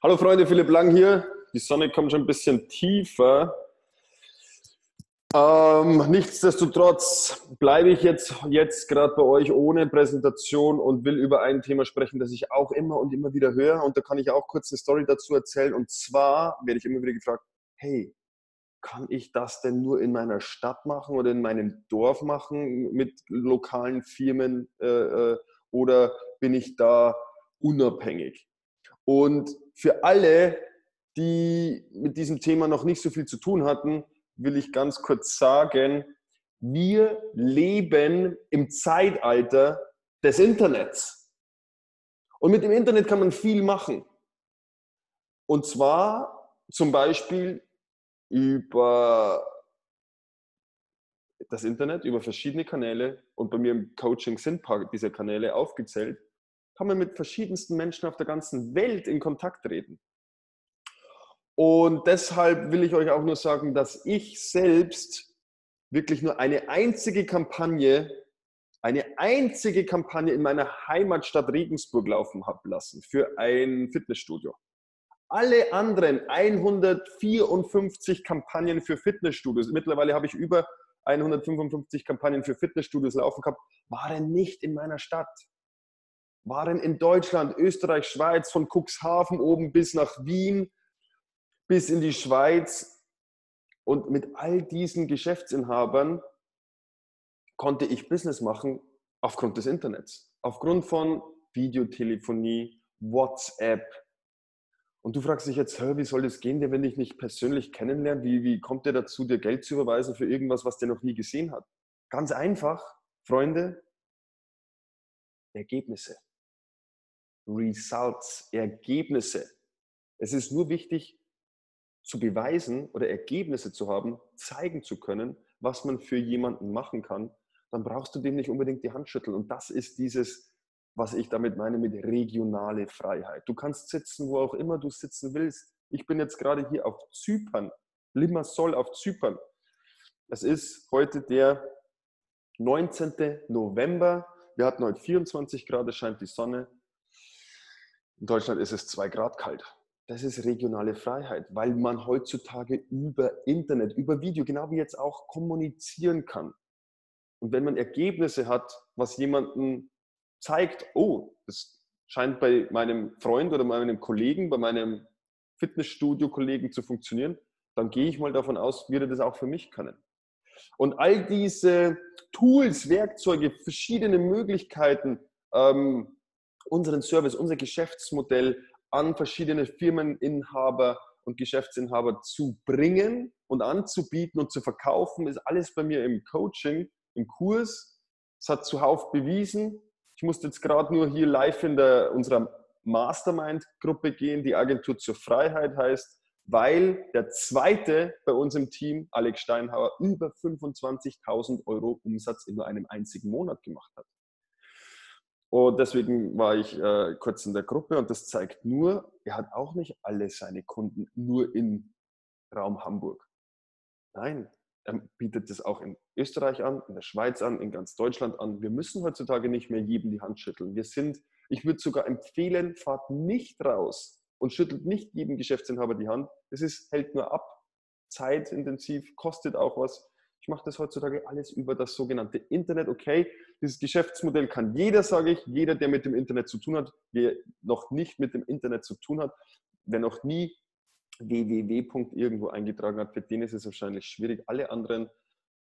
Hallo Freunde, Philipp Lang hier. Die Sonne kommt schon ein bisschen tiefer. Ähm, nichtsdestotrotz bleibe ich jetzt, jetzt gerade bei euch ohne Präsentation und will über ein Thema sprechen, das ich auch immer und immer wieder höre. Und da kann ich auch kurz eine Story dazu erzählen. Und zwar werde ich immer wieder gefragt, hey, kann ich das denn nur in meiner Stadt machen oder in meinem Dorf machen mit lokalen Firmen äh, äh oder bin ich da unabhängig? Und für alle, die mit diesem Thema noch nicht so viel zu tun hatten, will ich ganz kurz sagen, wir leben im Zeitalter des Internets. Und mit dem Internet kann man viel machen. Und zwar zum Beispiel über das Internet, über verschiedene Kanäle. Und bei mir im Coaching sind ein paar dieser Kanäle aufgezählt kann man mit verschiedensten Menschen auf der ganzen Welt in Kontakt treten. Und deshalb will ich euch auch nur sagen, dass ich selbst wirklich nur eine einzige Kampagne, eine einzige Kampagne in meiner Heimatstadt Regensburg laufen habe lassen für ein Fitnessstudio. Alle anderen 154 Kampagnen für Fitnessstudios, mittlerweile habe ich über 155 Kampagnen für Fitnessstudios laufen gehabt, waren nicht in meiner Stadt waren in Deutschland, Österreich, Schweiz, von Cuxhaven oben bis nach Wien, bis in die Schweiz. Und mit all diesen Geschäftsinhabern konnte ich Business machen aufgrund des Internets, aufgrund von Videotelefonie, WhatsApp. Und du fragst dich jetzt, wie soll das gehen, wenn ich nicht persönlich kennenlernt? Wie, wie kommt der dazu, dir Geld zu überweisen für irgendwas, was der noch nie gesehen hat? Ganz einfach, Freunde, Ergebnisse. Results, Ergebnisse. Es ist nur wichtig zu beweisen oder Ergebnisse zu haben, zeigen zu können, was man für jemanden machen kann. Dann brauchst du dem nicht unbedingt die Hand schütteln. Und das ist dieses, was ich damit meine mit regionale Freiheit. Du kannst sitzen, wo auch immer du sitzen willst. Ich bin jetzt gerade hier auf Zypern, Limassol auf Zypern. Es ist heute der 19. November. Wir hatten heute 24 Grad, es scheint die Sonne. In Deutschland ist es zwei Grad kalt. Das ist regionale Freiheit, weil man heutzutage über Internet, über Video, genau wie jetzt auch, kommunizieren kann. Und wenn man Ergebnisse hat, was jemanden zeigt, oh, das scheint bei meinem Freund oder meinem Kollegen, bei meinem Fitnessstudio-Kollegen zu funktionieren, dann gehe ich mal davon aus, wird er das auch für mich können. Und all diese Tools, Werkzeuge, verschiedene Möglichkeiten, ähm, unseren Service, unser Geschäftsmodell an verschiedene Firmeninhaber und Geschäftsinhaber zu bringen und anzubieten und zu verkaufen, ist alles bei mir im Coaching, im Kurs. Es hat zuhauf bewiesen. Ich musste jetzt gerade nur hier live in der, unserer Mastermind-Gruppe gehen, die Agentur zur Freiheit heißt, weil der zweite bei uns im Team, Alex Steinhauer, über 25.000 Euro Umsatz in nur einem einzigen Monat gemacht hat. Und deswegen war ich äh, kurz in der Gruppe und das zeigt nur, er hat auch nicht alle seine Kunden nur im Raum Hamburg. Nein, er bietet das auch in Österreich an, in der Schweiz an, in ganz Deutschland an. Wir müssen heutzutage nicht mehr jedem die Hand schütteln. Wir sind, ich würde sogar empfehlen, fahrt nicht raus und schüttelt nicht jedem Geschäftsinhaber die Hand. Das ist, hält nur ab, zeitintensiv, kostet auch was. Ich mache das heutzutage alles über das sogenannte Internet. Okay, dieses Geschäftsmodell kann jeder, sage ich, jeder, der mit dem Internet zu tun hat, wer noch nicht mit dem Internet zu tun hat, wer noch nie www. irgendwo eingetragen hat, für den ist es wahrscheinlich schwierig. Alle anderen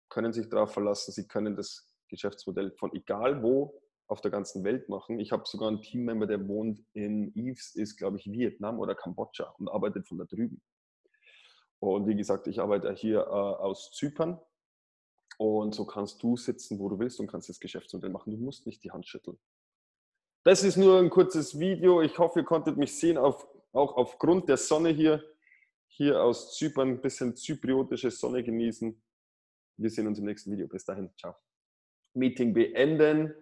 können sich darauf verlassen, sie können das Geschäftsmodell von egal wo auf der ganzen Welt machen. Ich habe sogar einen Teammember, der wohnt in Yves, ist glaube ich Vietnam oder Kambodscha und arbeitet von da drüben. Und wie gesagt, ich arbeite hier äh, aus Zypern und so kannst du sitzen, wo du willst und kannst das Geschäftsmodell machen. Du musst nicht die Hand schütteln. Das ist nur ein kurzes Video. Ich hoffe, ihr konntet mich sehen, auf, auch aufgrund der Sonne hier, hier aus Zypern, ein bisschen zypriotische Sonne genießen. Wir sehen uns im nächsten Video. Bis dahin, ciao. Meeting beenden.